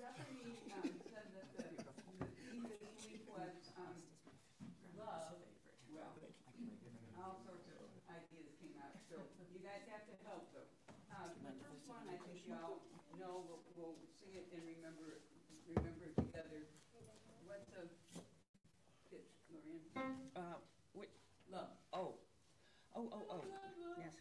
Stephanie, um, said that the, the theme this week was, um, love, well, all sorts of ideas came out, so you guys have to help them. Um, the first one, I think y'all know, we'll, we'll sing it and remember, it- remember it together. What's the pitch, Lorian? Uh, wait, Love. oh, oh, oh, oh, yes.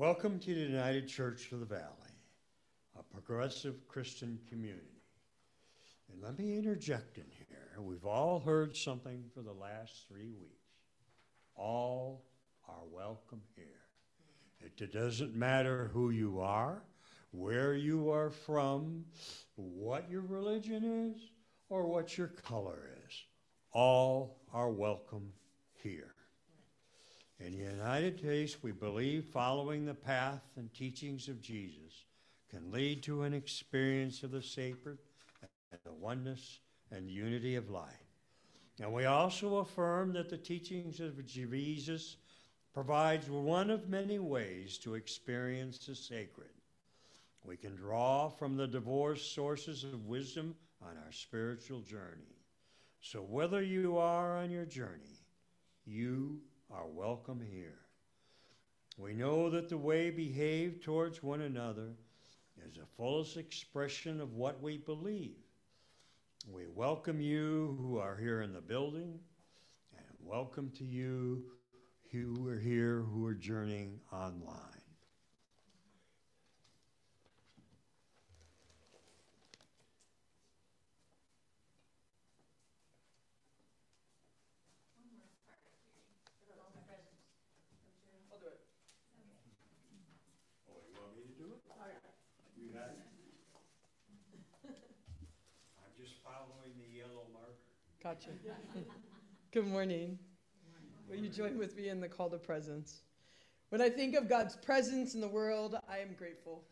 Welcome to the United Church of the Valley, a progressive Christian community. And let me interject in here. We've all heard something for the last three weeks. All are welcome here. It doesn't matter who you are, where you are from, what your religion is, or what your color is. All are welcome here. In the United States, we believe following the path and teachings of Jesus can lead to an experience of the sacred and the oneness and unity of life. And we also affirm that the teachings of Jesus provides one of many ways to experience the sacred. We can draw from the divorce sources of wisdom on our spiritual journey. So whether you are on your journey, you are welcome here. We know that the way we behave towards one another is the fullest expression of what we believe. We welcome you who are here in the building, and welcome to you who are here who are journeying online. I'll do it. Oh, you want me to do it? You got it? I'm just following the yellow marker. Gotcha. Good morning. Will you join with me in the call to presence? When I think of God's presence in the world, I am grateful.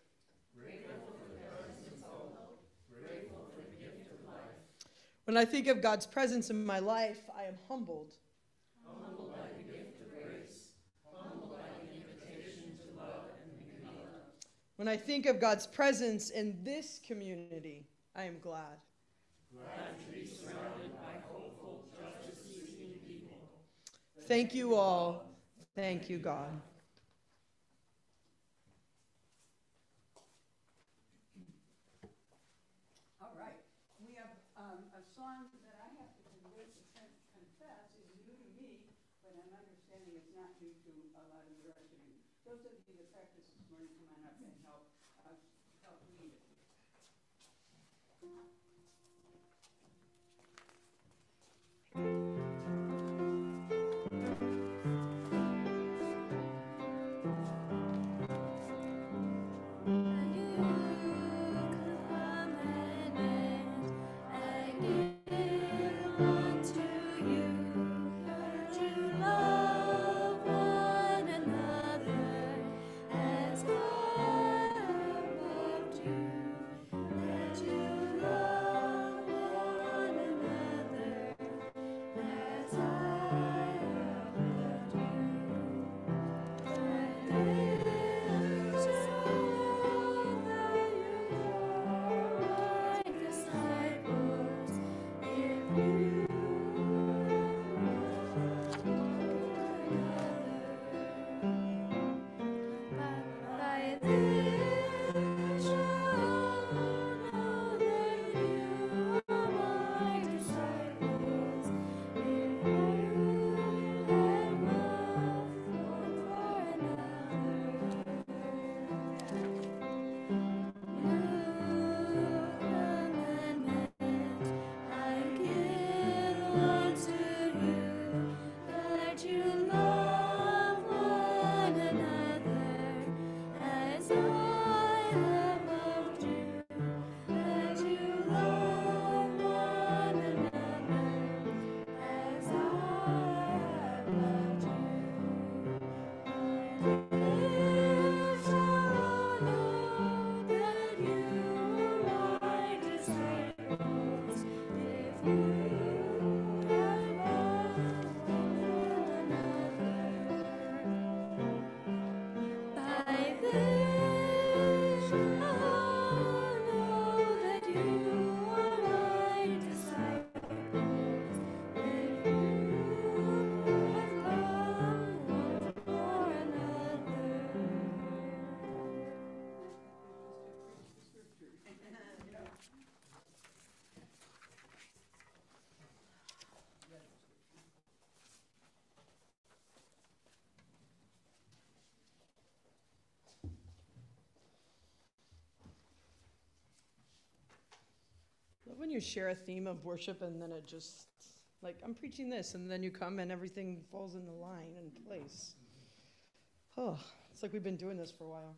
When I think of God's presence in my life, I am humbled. Humbled by the gift of grace, humbled by the invitation to love and be community. When I think of God's presence in this community, I am glad. Thank you all. Thank you, God. All right, we have um, a song when you share a theme of worship and then it just, like, I'm preaching this, and then you come and everything falls in the line and place. Oh, it's like we've been doing this for a while.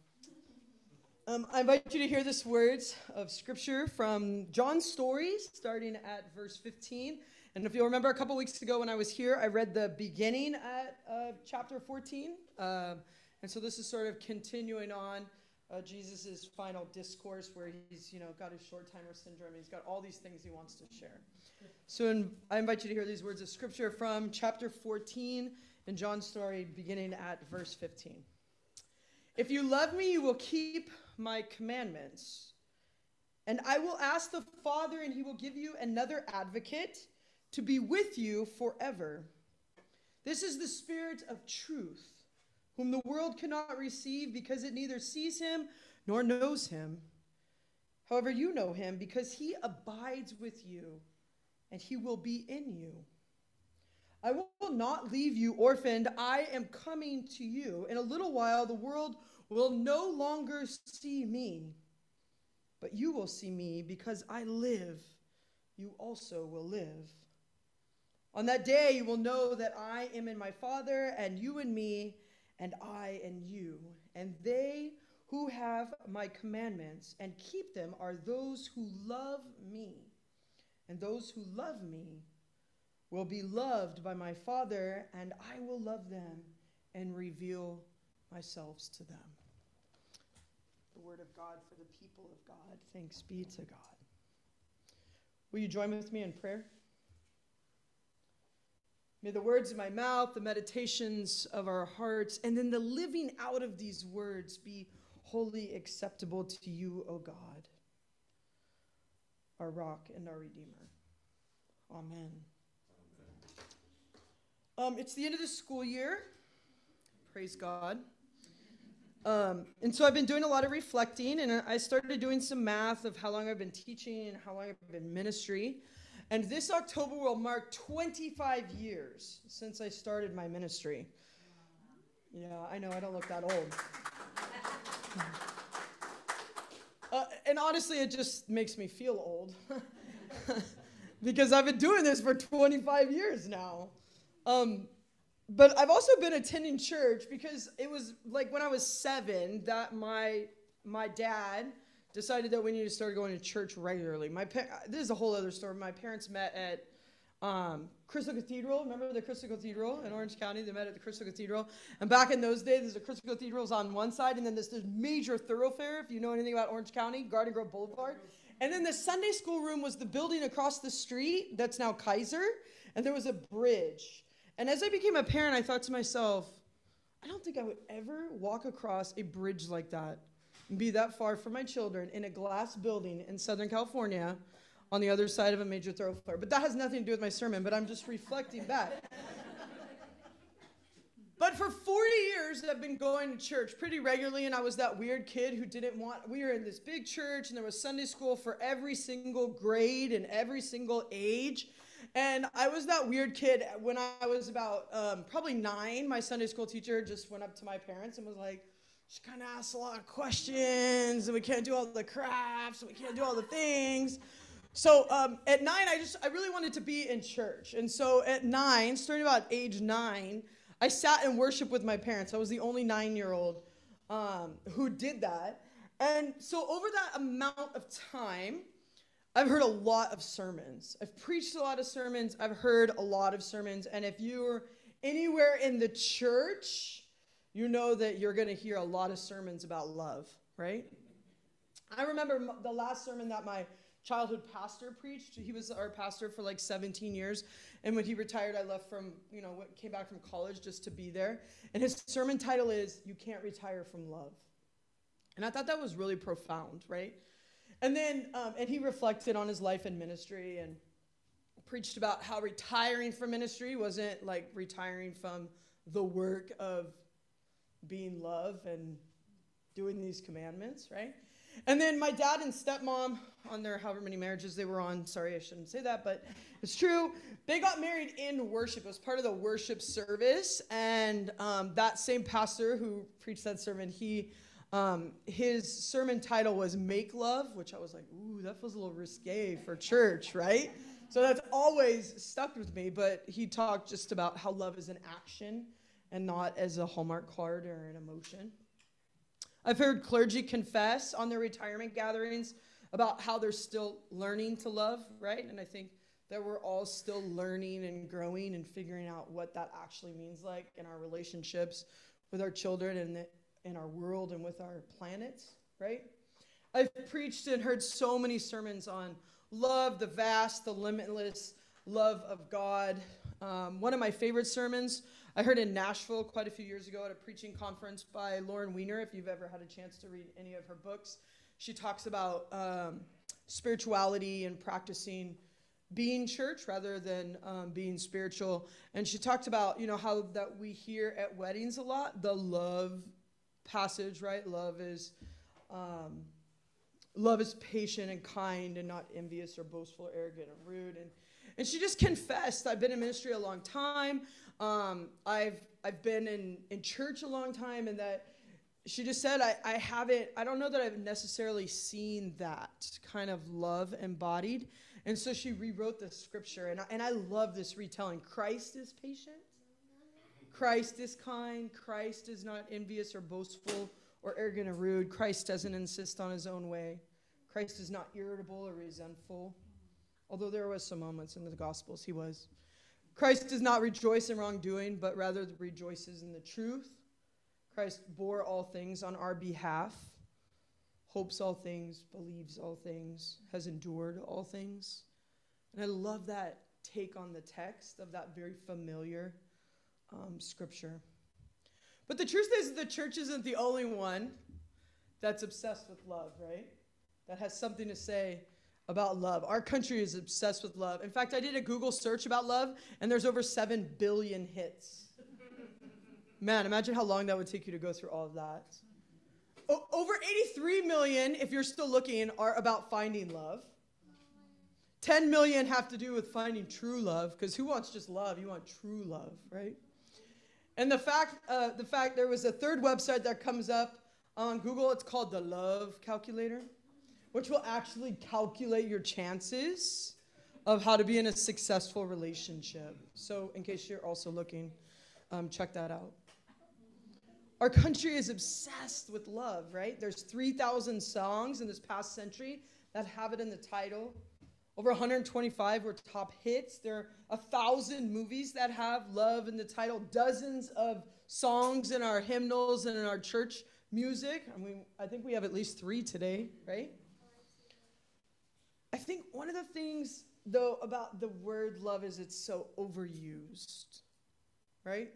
Um, I invite you to hear this words of scripture from John's story, starting at verse 15. And if you'll remember a couple weeks ago when I was here, I read the beginning at uh, chapter 14. Um, and so this is sort of continuing on uh, Jesus' final discourse where he's, you know, got his short timer syndrome. He's got all these things he wants to share. So in, I invite you to hear these words of scripture from chapter 14 in John's story, beginning at verse 15. If you love me, you will keep my commandments. And I will ask the Father, and he will give you another advocate to be with you forever. This is the Spirit of truth, whom the world cannot receive because it neither sees him nor knows him. However, you know him because he abides with you, and he will be in you. I will not leave you orphaned. I am coming to you. In a little while, the world will no longer see me, but you will see me because I live. You also will live. On that day, you will know that I am in my Father, and you in me, and I in you. And they who have my commandments and keep them are those who love me. And those who love me will be loved by my Father, and I will love them and reveal myself to them. The word of God for the people of God. Thanks be to God. Will you join with me in prayer? May the words of my mouth, the meditations of our hearts, and then the living out of these words be wholly acceptable to you, O God, our rock and our redeemer. Amen. Um, it's the end of the school year. Praise God. Um, and so I've been doing a lot of reflecting, and I started doing some math of how long I've been teaching and how long I've been ministry. And this October will mark 25 years since I started my ministry. Yeah, I know, I don't look that old. Uh, and honestly, it just makes me feel old because I've been doing this for 25 years now. Um, but I've also been attending church because it was like when I was seven that my my dad decided that we needed to start going to church regularly. My pa- this is a whole other story. My parents met at um, Crystal Cathedral. Remember the Crystal Cathedral in Orange County? They met at the Crystal Cathedral. And back in those days, the Crystal Cathedral was on one side, and then there's this major thoroughfare, if you know anything about Orange County, Garden Grove Boulevard. And then the Sunday school room was the building across the street that's now Kaiser, and there was a bridge. And as I became a parent, I thought to myself, I don't think I would ever walk across a bridge like that be that far from my children in a glass building in Southern California on the other side of a major thoroughfare. But that has nothing to do with my sermon, but I'm just reflecting back. But for 40 years, I've been going to church pretty regularly, and I was that weird kid who didn't want. We were in this big church, and there was Sunday school for every single grade and every single age. And I was that weird kid when I was about um, probably nine. My Sunday school teacher just went up to my parents and was like, she kind of asks a lot of questions, and we can't do all the crafts, and we can't do all the things. So um, at nine, I just I really wanted to be in church, and so at nine, starting about age nine, I sat and worshiped with my parents. I was the only nine-year-old um, who did that, and so over that amount of time, I've heard a lot of sermons. I've preached a lot of sermons. I've heard a lot of sermons, and if you're anywhere in the church, you know that you're going to hear a lot of sermons about love, right? I remember the last sermon that my childhood pastor preached. He was our pastor for like 17 years. And when he retired, I left from, you know, came back from college just to be there. And his sermon title is You Can't Retire from Love. And I thought that was really profound, right? And then, um, and he reflected on his life in ministry and preached about how retiring from ministry wasn't like retiring from the work of being love and doing these commandments, right? And then my dad and stepmom, on their however many marriages they were on, sorry, I shouldn't say that, but it's true. They got married in worship. It was part of the worship service. And um, that same pastor who preached that sermon, he Um, his sermon title was Make Love, which I was like, ooh, that feels a little risque for church, right? So that's always stuck with me. But he talked just about how love is an action and not as a Hallmark card or an emotion. I've heard clergy confess on their retirement gatherings about how they're still learning to love, right? And I think that we're all still learning and growing and figuring out what that actually means like in our relationships with our children and the, in our world and with our planet, right? I've preached and heard so many sermons on love, the vast, the limitless love of God. Um, one of my favorite sermons I heard in Nashville quite a few years ago at a preaching conference by Lauren Winner. If you've ever had a chance to read any of her books, she talks about um, spirituality and practicing being church rather than um, being spiritual. And she talked about, you know, how that we hear at weddings a lot the love passage, right? Love is. Um, love is patient and kind and not envious or boastful or arrogant or rude and and she just confessed i've been in ministry a long time um, I've I've been in in church a long time, and that she just said I, I haven't I don't know that I've necessarily seen that kind of love embodied, and so she rewrote the scripture, and I, and I love this retelling. Christ is patient. Christ is kind. Christ is not envious or boastful or arrogant or rude. Christ doesn't insist on his own way. Christ is not irritable or resentful, although there was some moments in the Gospels he was. Christ does not rejoice in wrongdoing, but rather rejoices in the truth. Christ bore all things on our behalf, hopes all things, believes all things, has endured all things. And I love that take on the text of that very familiar um, scripture. But the truth is, the church isn't the only one that's obsessed with love, right? That has something to say about love. Our country is obsessed with love. In fact, I did a Google search about love, and there's over 7 billion hits. Man, imagine how long that would take you to go through all of that. O- over 83 million, if you're still looking, are about finding love. 10 million have to do with finding true love, because who wants just love? You want true love, right? And the fact, uh, the fact there was a third website that comes up on Google. It's called the Love Calculator which will actually calculate your chances of how to be in a successful relationship. So, in case you're also looking, um, check that out. Our country is obsessed with love, right? There's 3,000 songs in this past century that have it in the title. Over 125 were top hits. There are a thousand movies that have love in the title. Dozens of songs in our hymnals and in our church music. I mean, I think we have at least three today, right? I think one of the things, though, about the word love is it's so overused, right?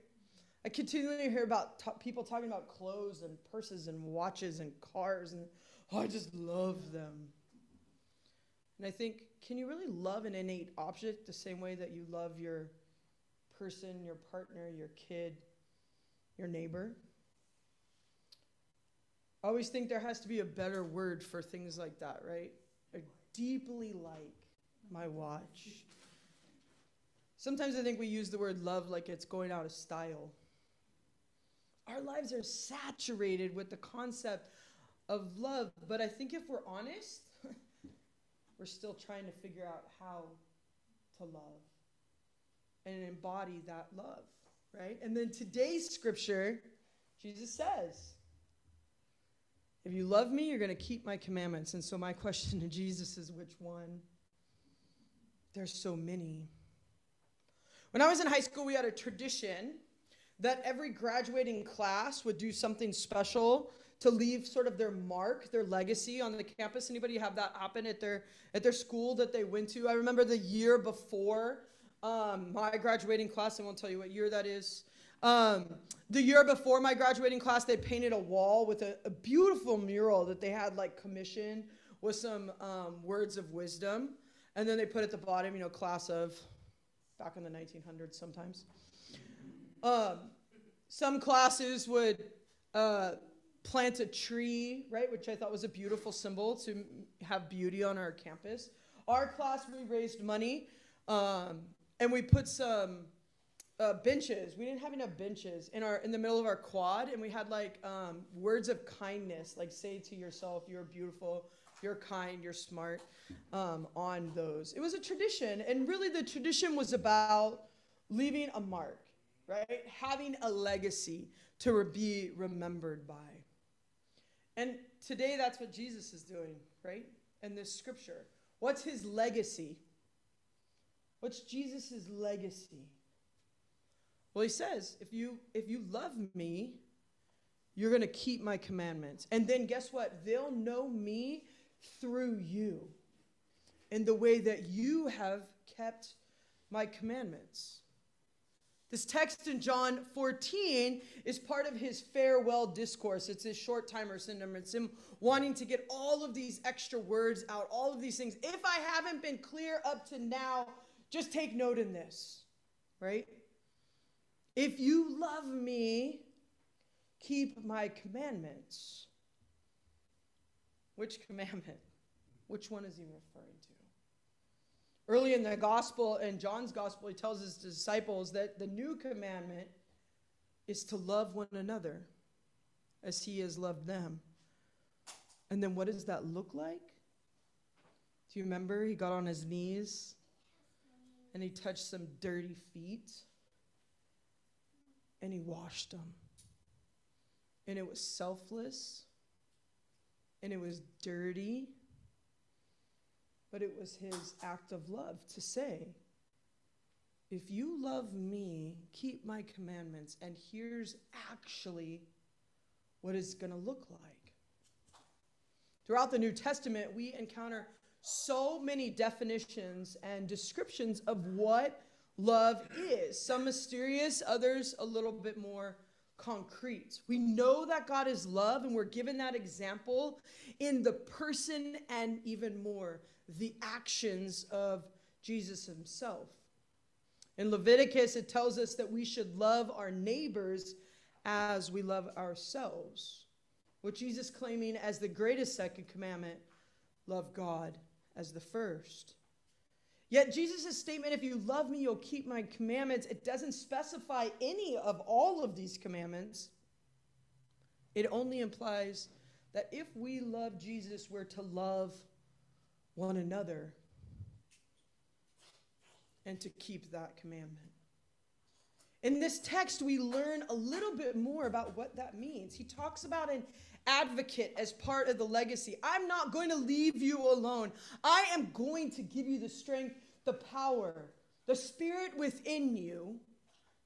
I continually hear about t- people talking about clothes and purses and watches and cars, and oh, I just love them. And I think, can you really love an innate object the same way that you love your person, your partner, your kid, your neighbor? I always think there has to be a better word for things like that, right? Deeply like my watch. Sometimes I think we use the word love like it's going out of style. Our lives are saturated with the concept of love, but I think if we're honest, we're still trying to figure out how to love and embody that love, right? And then today's scripture, Jesus says, if you love me, you're going to keep my commandments. And so, my question to Jesus is which one? There's so many. When I was in high school, we had a tradition that every graduating class would do something special to leave sort of their mark, their legacy on the campus. Anybody have that happen at their at their school that they went to? I remember the year before um, my graduating class. I won't tell you what year that is. Um, the year before my graduating class, they painted a wall with a, a beautiful mural that they had like commissioned with some um, words of wisdom. And then they put at the bottom, you know, class of back in the 1900s sometimes. Um, some classes would uh, plant a tree, right, which I thought was a beautiful symbol to have beauty on our campus. Our class, we raised money um, and we put some uh, benches. We didn't have enough benches in our in the middle of our quad, and we had like um, words of kindness, like say to yourself, "You're beautiful, you're kind, you're smart." Um, on those, it was a tradition, and really the tradition was about leaving a mark, right? Having a legacy to be remembered by. And today, that's what Jesus is doing, right? In this scripture, what's his legacy? What's Jesus' legacy? Well, he says, if you if you love me, you're going to keep my commandments. And then guess what? They'll know me through you in the way that you have kept my commandments. This text in John 14 is part of his farewell discourse. It's his short timer syndrome. It's him wanting to get all of these extra words out, all of these things. If I haven't been clear up to now, just take note in this, right? If you love me, keep my commandments. Which commandment? Which one is he referring to? Early in the gospel, in John's gospel, he tells his disciples that the new commandment is to love one another as he has loved them. And then what does that look like? Do you remember? He got on his knees and he touched some dirty feet and he washed them. And it was selfless and it was dirty, but it was his act of love to say, If you love me, keep my commandments, and here's actually what it's going to look like. Throughout the New Testament, we encounter so many definitions and descriptions of what love is. Some mysterious, others a little bit more concrete. We know that God is love, and we're given that example in the person and even more the actions of Jesus himself. In Leviticus, it tells us that we should love our neighbors as we love ourselves. What Jesus claiming as the greatest second commandment love God as the first. Yet Jesus' statement, if you love me, you'll keep my commandments, it doesn't specify any of all of these commandments. It only implies that if we love Jesus, we're to love one another and to keep that commandment. In this text, we learn a little bit more about what that means. He talks about an advocate as part of the legacy. I'm not going to leave you alone. I am going to give you the strength, the power, the spirit within you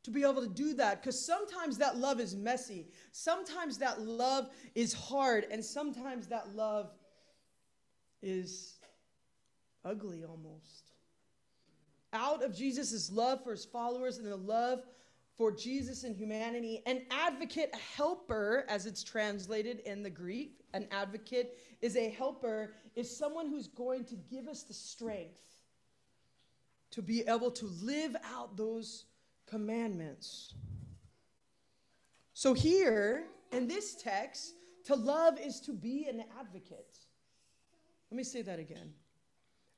to be able to do that. Because sometimes that love is messy, sometimes that love is hard, and sometimes that love is ugly almost. Out of Jesus' love for his followers and the love for Jesus and humanity. An advocate, a helper, as it's translated in the Greek, an advocate is a helper, is someone who's going to give us the strength to be able to live out those commandments. So, here in this text, to love is to be an advocate. Let me say that again.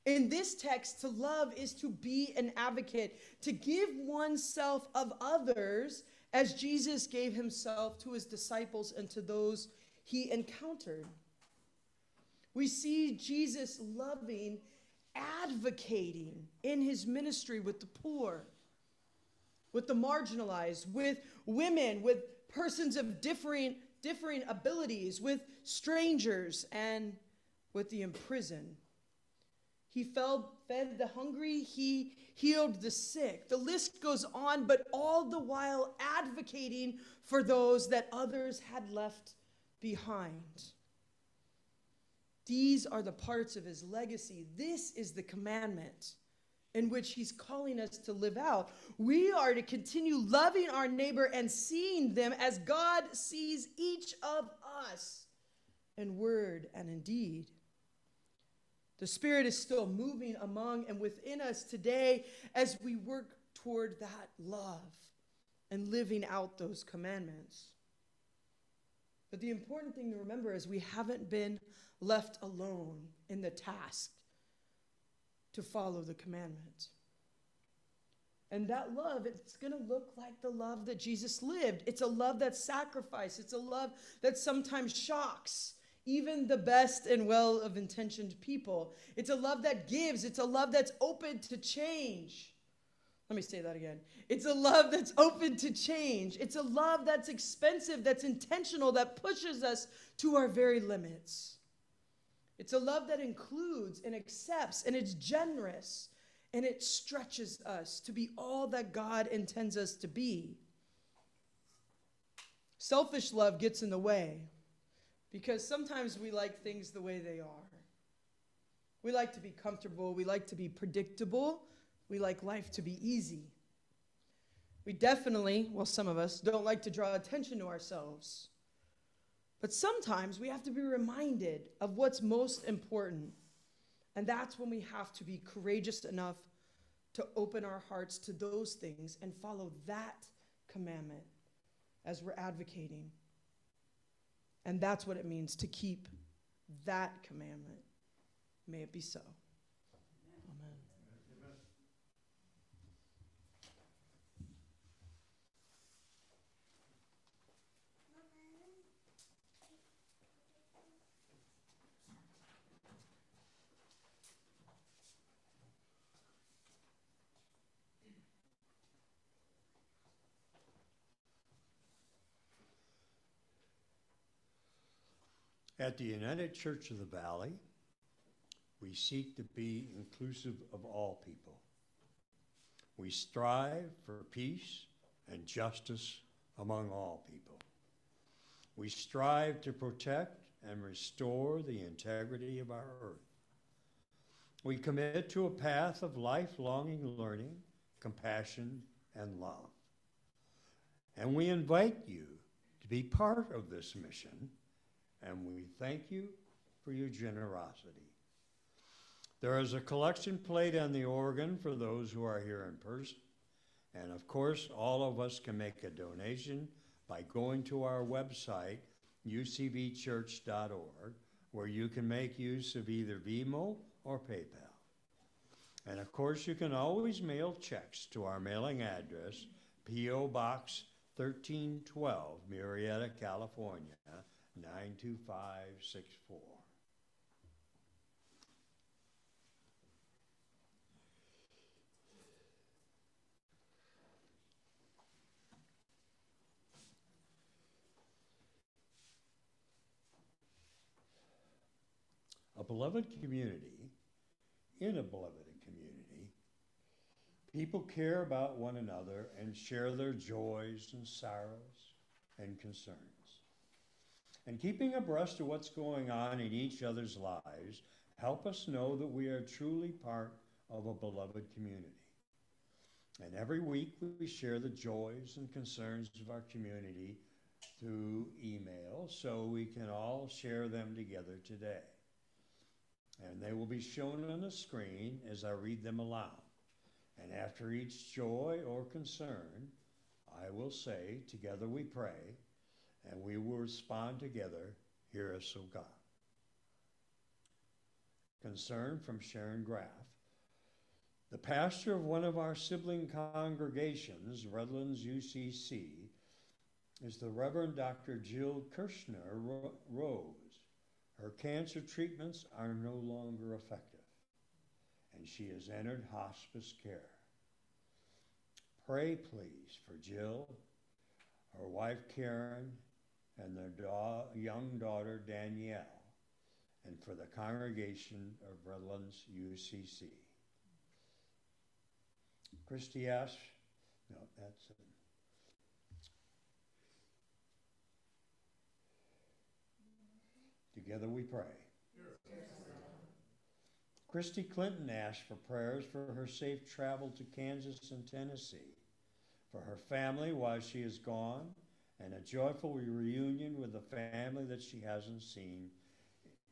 In this text, to love is to be an advocate, to give oneself of others as Jesus gave himself to his disciples and to those he encountered. We see Jesus loving, advocating in his ministry with the poor, with the marginalized, with women, with persons of differing, differing abilities, with strangers, and with the imprisoned. He fed, the hungry, he healed the sick. The list goes on, but all the while advocating for those that others had left behind. These are the parts of his legacy. This is the commandment in which he's calling us to live out. We are to continue loving our neighbor and seeing them as God sees each of us in word and in deed. The Spirit is still moving among and within us today as we work toward that love and living out those commandments. But the important thing to remember is we haven't been left alone in the task to follow the commandments. And that love, it's going to look like the love that Jesus lived. It's a love that's sacrifice. It's a love that sometimes shocks even the best and well of intentioned people. It's a love that gives. It's a love that's open to change. Let me say that again. It's a love that's open to change. It's a love that's expensive, that's intentional, that pushes us to our very limits. It's a love that includes and accepts and it's generous and it stretches us to be all that God intends us to be. Selfish love gets in the way because sometimes we like things the way they are. We like to be comfortable, we like to be predictable, we like life to be easy. We definitely, well, some of us, don't like to draw attention to ourselves. But sometimes we have to be reminded of what's most important. And that's when we have to be courageous enough to open our hearts to those things and follow that commandment as we're advocating. And that's what it means to keep that commandment. May it be so. Amen. At the United Church of the Valley, we seek to be inclusive of all people. We strive for peace and justice among all people. We strive to protect and restore the integrity of our earth. We commit to a path of lifelong learning, compassion, and love. And we invite you to be part of this mission, and we thank you for your generosity. There is a collection plate on the organ for those who are here in person. And of course, all of us can make a donation by going to our website, ucvchurch.org, where you can make use of either Venmo or PayPal. And of course, you can always mail checks to our mailing address, P.O. Box 1312, Murrieta, California, 92564. A beloved community, in a beloved community, people care about one another and share their joys and sorrows and concerns. And keeping abreast of what's going on in each other's lives help us know that we are truly part of a beloved community. And every week we share the joys and concerns of our community through email so we can all share them together today. And they will be shown on the screen as I read them aloud. And after each joy or concern, I will say, Together we pray, and we will respond together, Hear us, O God. Concern from Sharon Graff. The pastor of one of our sibling congregations, Redlands UCC, is the Reverend Dr. Jill Kirshner Rose. Her cancer treatments are no longer effective, and she has entered hospice care. Pray, please, for Jill, her wife Karen, and their da- young daughter Danielle, and for the congregation of Redlands UCC. Christy Ash, no, that's it. Together we pray. Christy Clinton asked for prayers for her safe travel to Kansas and Tennessee, for her family while she is gone, and a joyful reunion with a family that she hasn't seen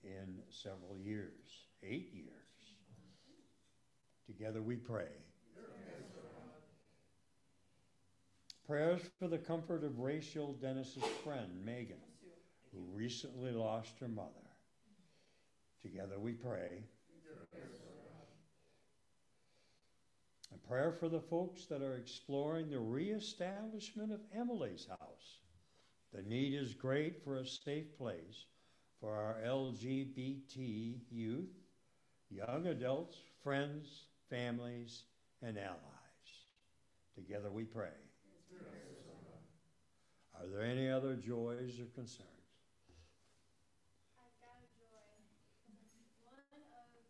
in several years, eight years. Together we pray. Prayers for the comfort of Rachel Dennis's friend, Megan, who recently lost her mother. Together we pray. And prayer for the folks that are exploring the reestablishment of Emily's house. The need is great for a safe place for our LGBT youth, young adults, friends, families, and allies. Together we pray. Are there any other joys or concerns? I've got a joy. One of one of my friends.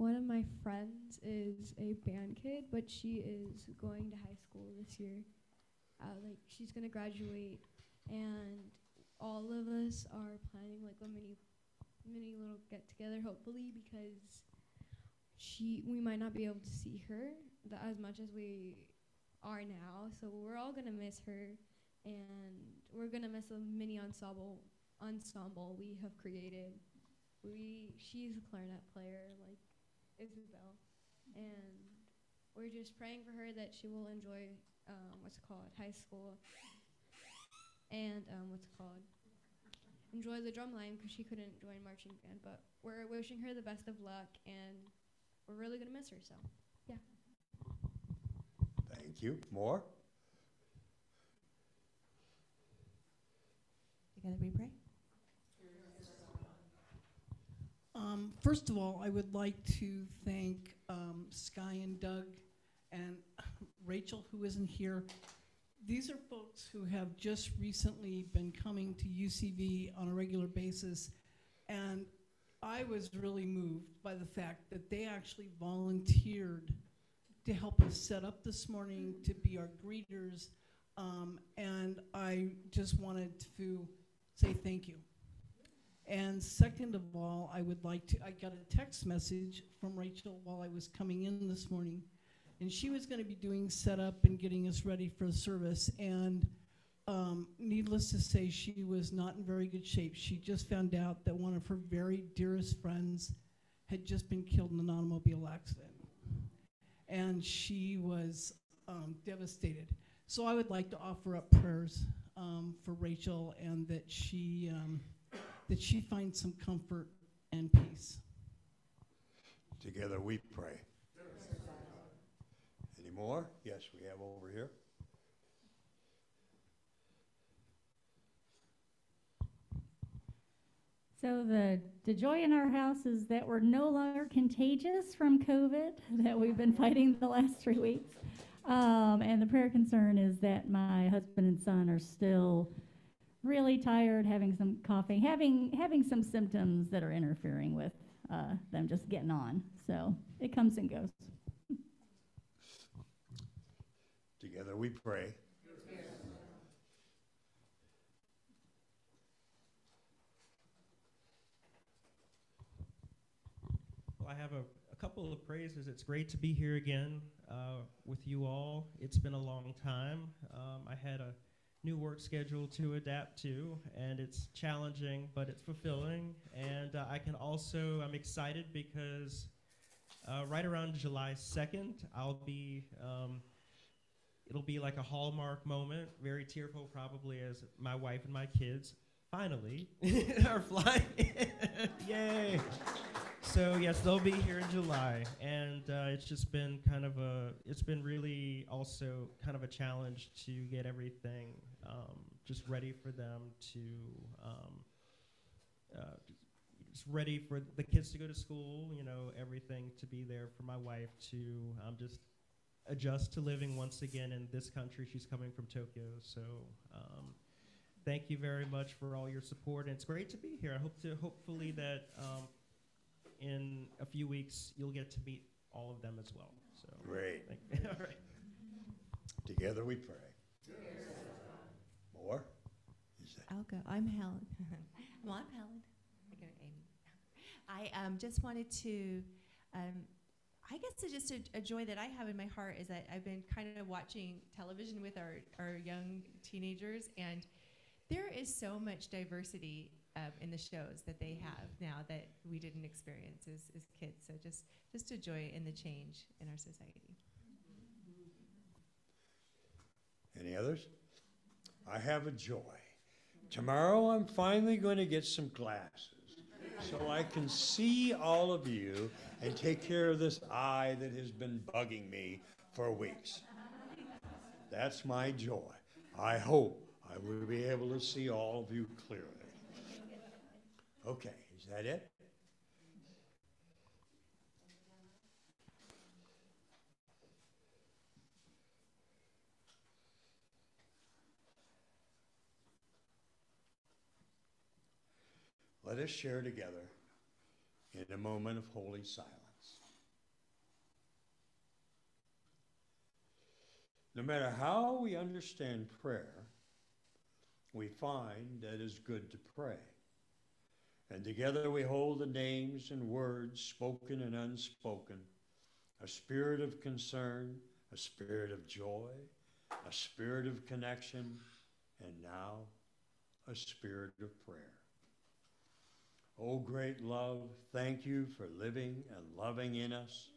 One of my friends is a band kid, but she is going to high school this year. Uh, like she's gonna graduate, and all of us are planning like a mini, mini little get together, hopefully, because she we might not be able to see her th- as much as we are now. So we're all gonna miss her, and we're gonna miss a mini ensemble ensemble we have created. We she's a clarinet player like Isabel, and we're just praying for her that she will enjoy um, what's it called high school, and um, what's it called enjoy the drum line because she couldn't join marching band. But we're wishing her the best of luck and we're really gonna miss her. So yeah. Thank you. More? Together we pray. Um, first of all, I would like to thank um, Sky and Doug and Rachel, who isn't here. These are folks who have just recently been coming to UCV on a regular basis, and I was really moved by the fact that they actually volunteered to help us set up this morning, to be our greeters, um, and I just wanted to say thank you. And second of all, I would like to, I got a text message from Rachel while I was coming in this morning. And she was gonna be doing setup and getting us ready for the service. And um, needless to say, she was not in very good shape. She just found out that one of her very dearest friends had just been killed in an automobile accident. And she was um, devastated. So I would like to offer up prayers um, for Rachel and that she, um, that she finds some comfort and peace. Together we pray. Any more? Yes, we have over here. So the, the joy in our house is that we're no longer contagious from COVID that we've been fighting the last three weeks. Um, and the prayer concern is that my husband and son are still really tired, having some coughing, having having some symptoms that are interfering with uh, them just getting on. So it comes and goes. Together we pray. Well, I have a, a couple of praises. It's great to be here again uh, with you all. It's been a long time. Um, I had a new work schedule to adapt to, and it's challenging, but it's fulfilling. And uh, I can also, I'm excited because uh, right around July 2nd, I'll be, um, it'll be like a hallmark moment, very tearful probably, as my wife and my kids finally are flying. Yay! So yes, they'll be here in July, and uh, it's just been kind of a. It's been really also kind of a challenge to get everything um, just ready for them to. Um, uh, just ready for the kids to go to school. You know, everything to be there for my wife to um, just adjust to living once again in this country. She's coming from Tokyo, so. Um, Thank you very much for all your support, and it's great to be here. I hope to hopefully that um, in a few weeks, you'll get to meet all of them as well. So Great. thank- all right. Together we pray. More? Is that- I'll go. I'm Helen. well, I'm Helen. I go Amy. I um, just wanted to, um, I guess it's just a, a joy that I have in my heart is that I've been kind of watching television with our, our young teenagers, and there is so much diversity um, in the shows that they have now that we didn't experience as, as kids. So just, just a joy in the change in our society. Any others? I have a joy. Tomorrow I'm finally going to get some glasses so I can see all of you and take care of this eye that has been bugging me for weeks. That's my joy. I hope I will be able to see all of you clearly. Okay, is that it? Let us share together in a moment of holy silence. No matter how we understand prayer, we find that it's good to pray. And together we hold the names and words, spoken and unspoken, a spirit of concern, a spirit of joy, a spirit of connection, and now a spirit of prayer. Oh, great love, thank you for living and loving in us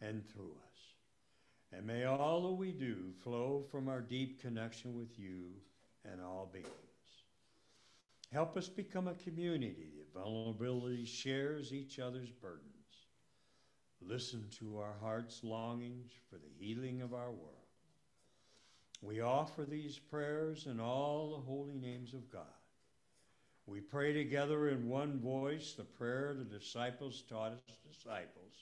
and through us. And may all that we do flow from our deep connection with you and all beings. Help us become a community vulnerability shares each other's burdens. Listen to our heart's longings for the healing of our world. We offer these prayers in all the holy names of God. We pray together in one voice the prayer the disciples taught us disciples.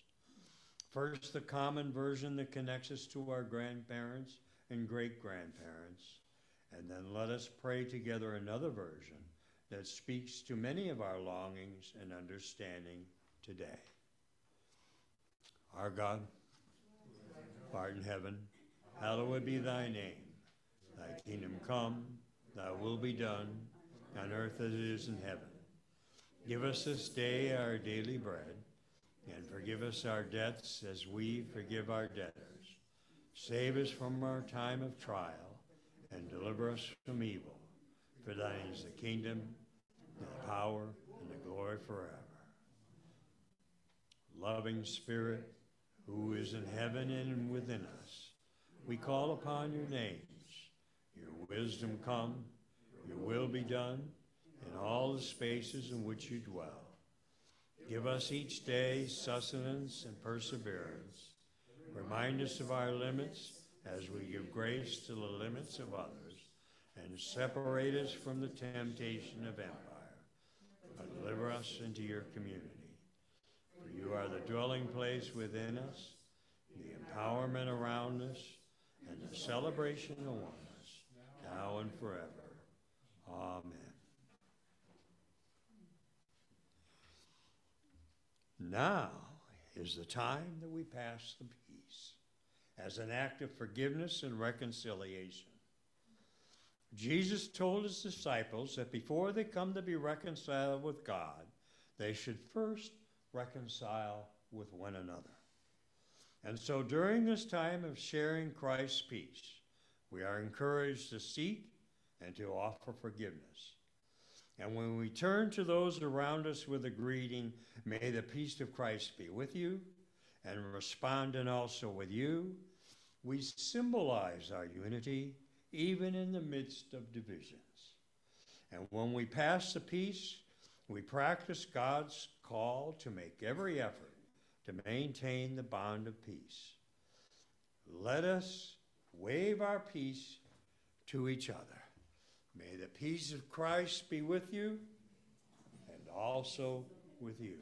First, the common version that connects us to our grandparents and great grandparents. And then let us pray together another version that speaks to many of our longings and understanding today. Our God, art in heaven, hallowed be thy name. Thy kingdom come, thy will be done on earth as it is in heaven. Give us this day our daily bread, and forgive us our debts as we forgive our debtors. Save us from our time of trial, and deliver us from evil. For thine is the kingdom, and the power, and the glory forever. Loving Spirit, who is in heaven and within us, we call upon your names. Your wisdom come your will be done in all the spaces in which you dwell. Give us each day sustenance and perseverance. Remind us of our limits as we give grace to the limits of others, and separate us from the temptation of empire. But deliver us into your community. For you are the dwelling place within us, the empowerment around us, and the celebration of us, now and forever. Amen. Now is the time that we pass the peace as an act of forgiveness and reconciliation. Jesus told his disciples that before they come to be reconciled with God, they should first reconcile with one another. And so during this time of sharing Christ's peace, we are encouraged to seek and to offer forgiveness. And when we turn to those around us with a greeting, may the peace of Christ be with you, and respond and also with you, we symbolize our unity even in the midst of divisions. And when we pass the peace, we practice God's call to make every effort to maintain the bond of peace. Let us wave our peace to each other. May the peace of Christ be with you and also with you.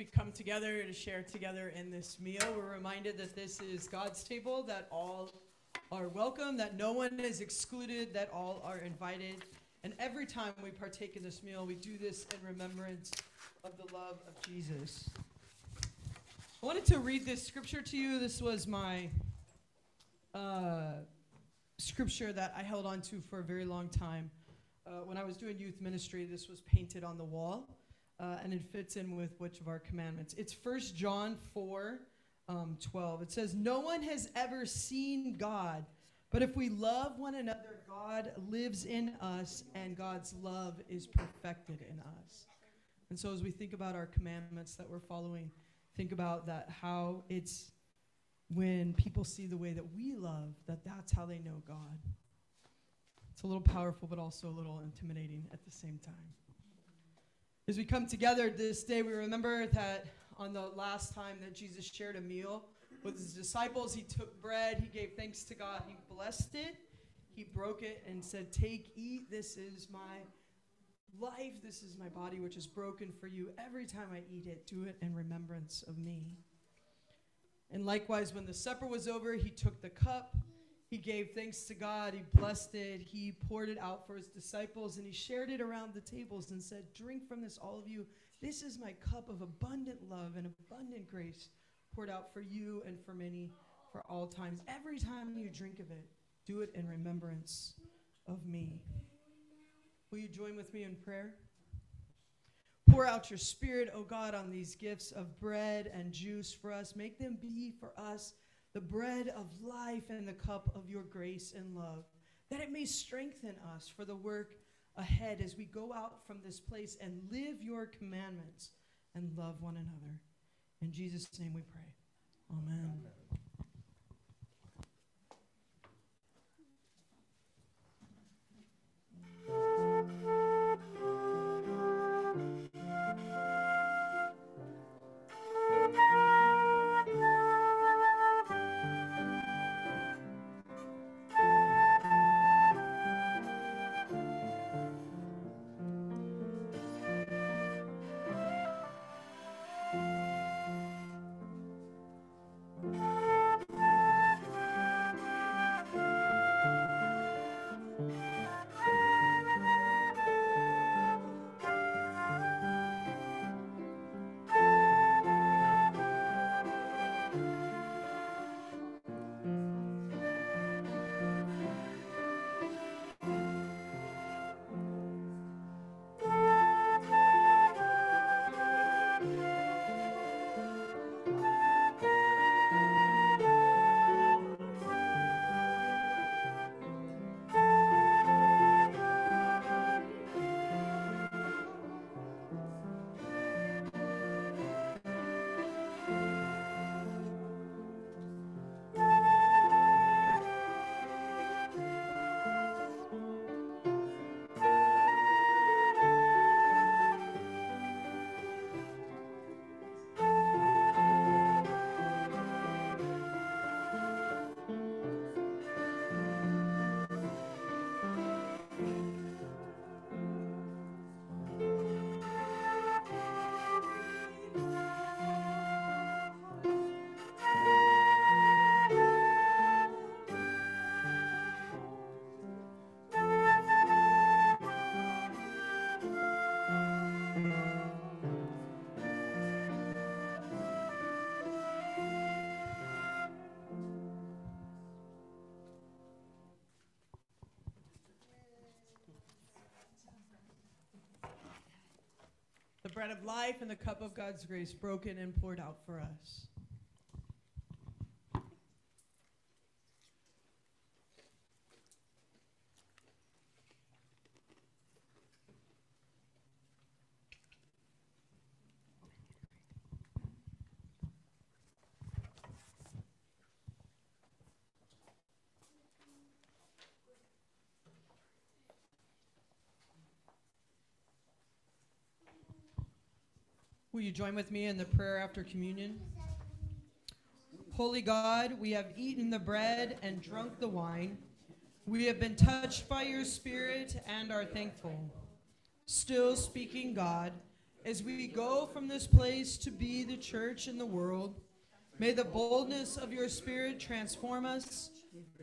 We come together to share together in this meal, we're reminded that this is God's table, that all are welcome, that no one is excluded, that all are invited. And every time we partake in this meal, we do this in remembrance of the love of Jesus. I wanted to read this scripture to you. This was my uh, scripture that I held on to for a very long time. uh, when I was doing youth ministry, this was painted on the wall, uh, and it fits in with which of our commandments. It's 1 John 4 um, 12. It says, No one has ever seen God, but if we love one another, God lives in us, and God's love is perfected in us. And so, as we think about our commandments that we're following, think about that how it's when people see the way that we love, that that's how they know God. It's a little powerful, but also a little intimidating at the same time. As we come together this day, we remember that on the last time that Jesus shared a meal with his disciples, he took bread, he gave thanks to God, he blessed it, he broke it, and said, Take, eat, this is my life, this is my body, which is broken for you. Every time I eat it, do it in remembrance of me. And likewise, when the supper was over, he took the cup. He gave thanks to God. He blessed it. He poured it out for his disciples and he shared it around the tables and said, Drink from this, all of you. This is my cup of abundant love and abundant grace poured out for you and for many for all times. Every time you drink of it, do it in remembrance of me. Will you join with me in prayer? Pour out your spirit, O God, on these gifts of bread and juice for us. Make them be for us the bread of life and the cup of your grace and love, that it may strengthen us for the work ahead as we go out from this place and live your commandments and love one another. In Jesus' name we pray. Amen. the bread of life and the cup of God's grace broken and poured out for us. Will you join with me in the prayer after communion? Holy God, we have eaten the bread and drunk the wine. We have been touched by your Spirit and are thankful. Still speaking, God, as we go from this place to be the church in the world, may the boldness of your Spirit transform us.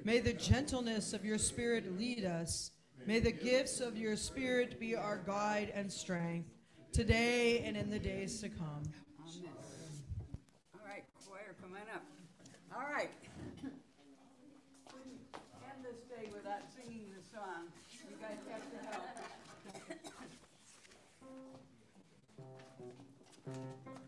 May the gentleness of your Spirit lead us. May the gifts of your Spirit be our guide and strength today and in the days to come. Amen. All right, choir, come on up. All right. End this day without singing the song. You guys have to help.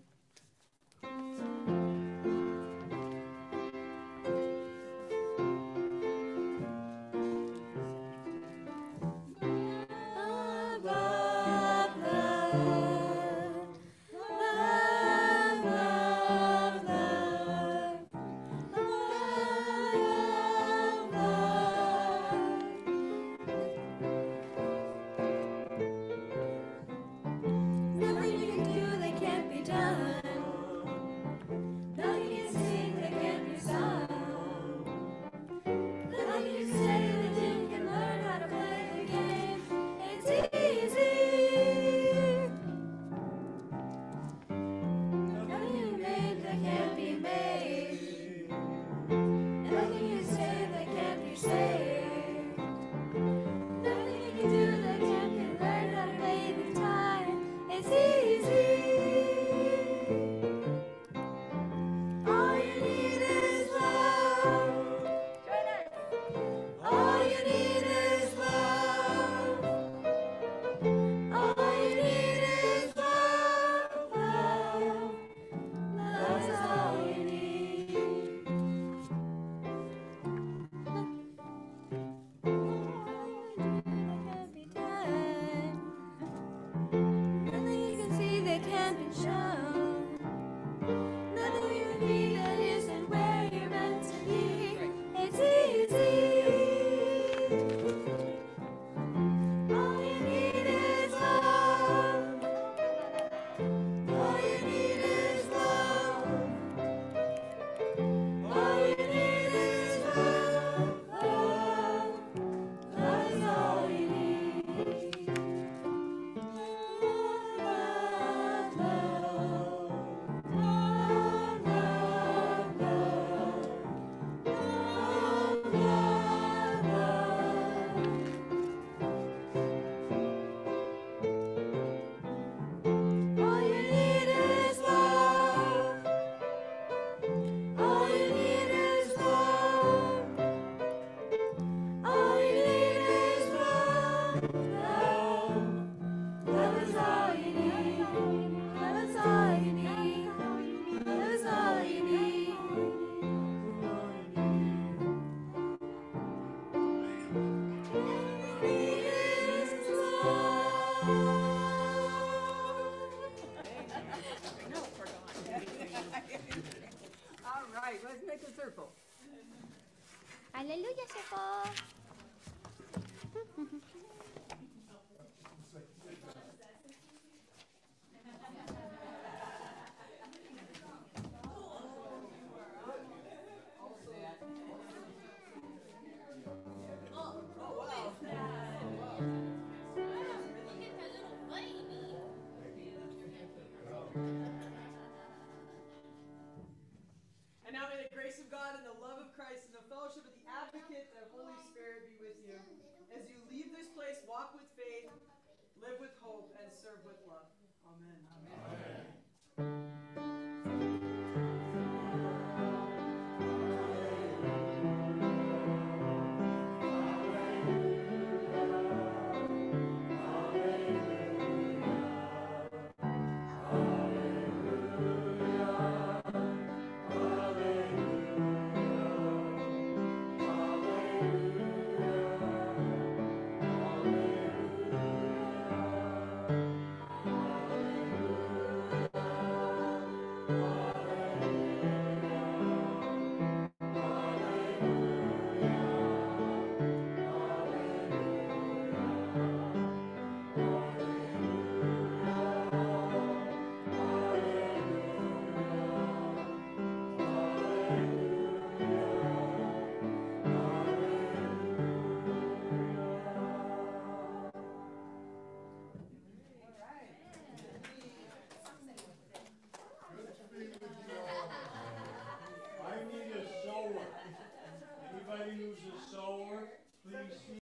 That